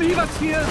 lieber hier!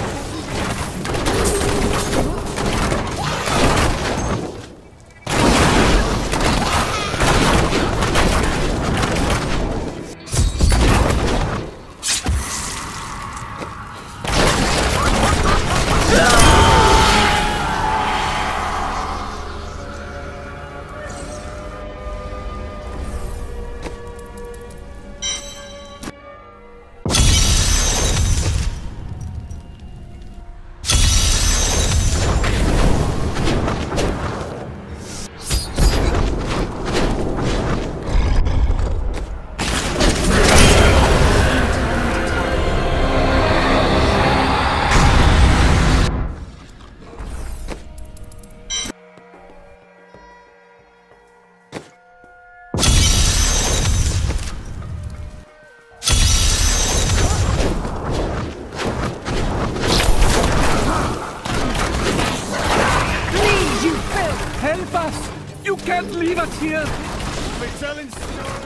Can't leave us here! We're telling stories.